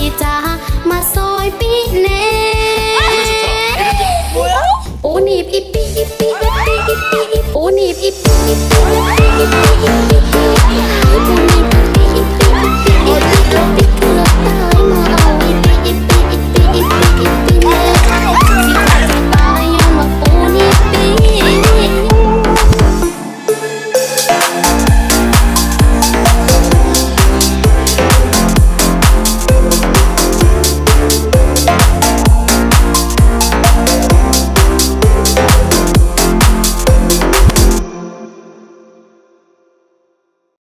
ยจ้ามาซอยปีเน่โอ้หนีบอีปีอีปีอีปีอีปีโอ้หนีบอีปี